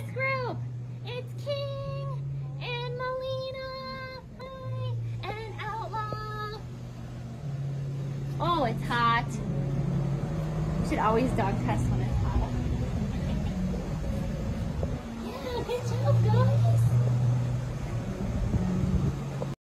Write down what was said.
this group. It's King and Melina and Outlaw. Oh, it's hot. You should always dog test when it's hot.